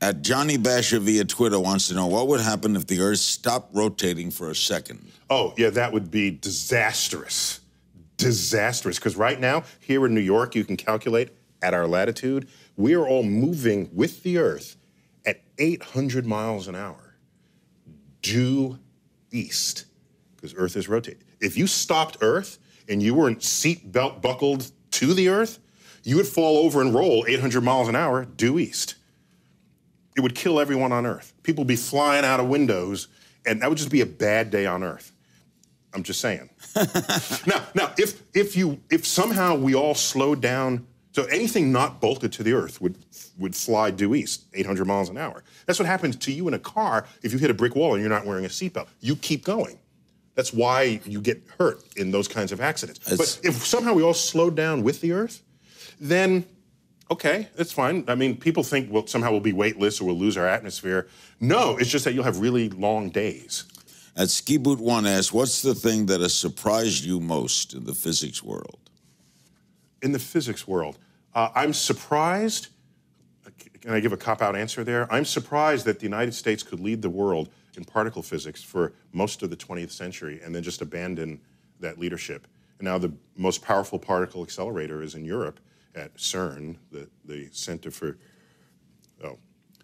At Johnny Basher via Twitter wants to know what would happen if the Earth stopped rotating for a second. Oh, yeah, that would be disastrous. Disastrous. Because right now, here in New York, you can calculate at our latitude, we are all moving with the Earth at 800 miles an hour due east because Earth is rotating. If you stopped Earth and you weren't seatbelt buckled to the Earth, you would fall over and roll 800 miles an hour due east it would kill everyone on Earth. People would be flying out of windows, and that would just be a bad day on Earth. I'm just saying. now, now, if if you if somehow we all slowed down, so anything not bolted to the Earth would would fly due east, 800 miles an hour. That's what happens to you in a car if you hit a brick wall and you're not wearing a seatbelt. You keep going. That's why you get hurt in those kinds of accidents. It's, but if somehow we all slowed down with the Earth, then Okay, that's fine. I mean, people think well somehow we'll be weightless or we'll lose our atmosphere. No, it's just that you'll have really long days. At Ski Boot One asks, what's the thing that has surprised you most in the physics world? In the physics world, uh, I'm surprised. Can I give a cop out answer there? I'm surprised that the United States could lead the world in particle physics for most of the 20th century and then just abandon that leadership. And now the most powerful particle accelerator is in Europe at CERN, the, the Center for, oh,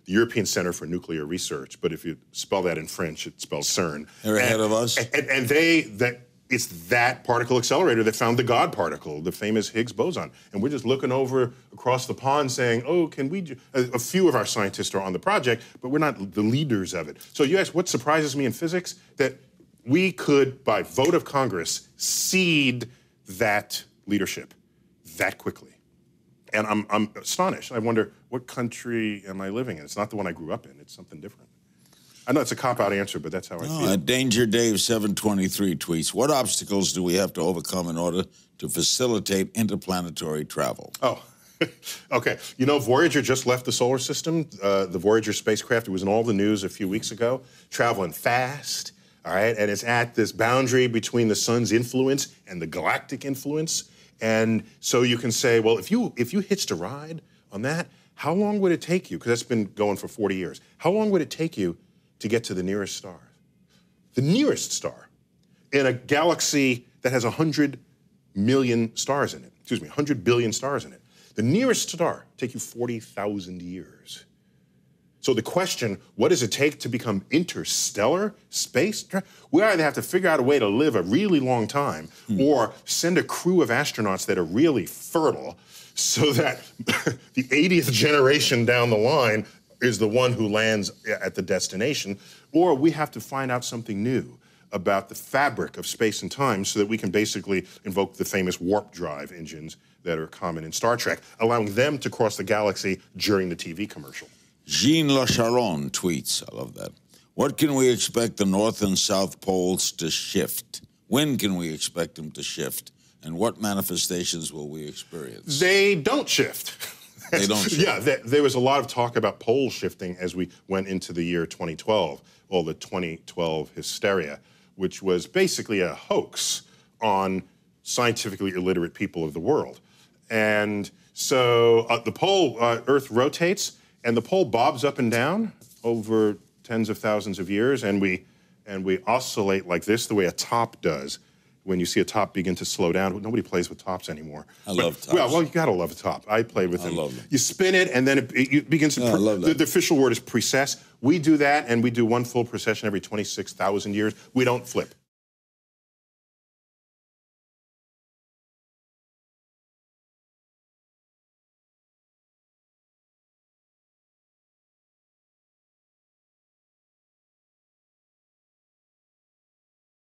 the European Center for Nuclear Research, but if you spell that in French, it spells CERN. They're and, ahead of us. And, and, they, that, it's that particle accelerator that found the God particle, the famous Higgs boson. And we're just looking over across the pond saying, oh, can we, a, a few of our scientists are on the project, but we're not the leaders of it. So you ask, what surprises me in physics? That we could, by vote of Congress, cede that leadership that quickly and I'm, I'm astonished. I wonder, what country am I living in? It's not the one I grew up in. It's something different. I know it's a cop-out answer, but that's how I feel. Uh, Danger Dave 723 tweets, what obstacles do we have to overcome in order to facilitate interplanetary travel? Oh, okay. You know, Voyager just left the solar system. Uh, the Voyager spacecraft, it was in all the news a few weeks ago, traveling fast, all right? And it's at this boundary between the sun's influence and the galactic influence. And so you can say, well, if you if you hitched a ride on that, how long would it take you? Because that's been going for 40 years. How long would it take you to get to the nearest star? The nearest star in a galaxy that has 100 million stars in it. Excuse me, 100 billion stars in it. The nearest star take you 40,000 years. So the question, what does it take to become interstellar space? We either have to figure out a way to live a really long time hmm. or send a crew of astronauts that are really fertile so that the 80th generation down the line is the one who lands at the destination, or we have to find out something new about the fabric of space and time so that we can basically invoke the famous warp drive engines that are common in Star Trek, allowing them to cross the galaxy during the TV commercial. Jean Lacharon tweets, I love that. What can we expect the North and South poles to shift? When can we expect them to shift? And what manifestations will we experience? They don't shift. They don't shift. yeah, there, there was a lot of talk about pole shifting as we went into the year 2012, or the 2012 hysteria, which was basically a hoax on scientifically illiterate people of the world. And so uh, the pole, uh, Earth rotates, and the pole bobs up and down over tens of thousands of years, and we, and we oscillate like this, the way a top does. When you see a top begin to slow down, nobody plays with tops anymore. I but, love tops. Well, well, you gotta love a top. I played with I them. love them. You spin it, and then it, it begins to. I love that. The, the, official word is precess. We do that, and we do one full precession every 26,000 years. We don't flip.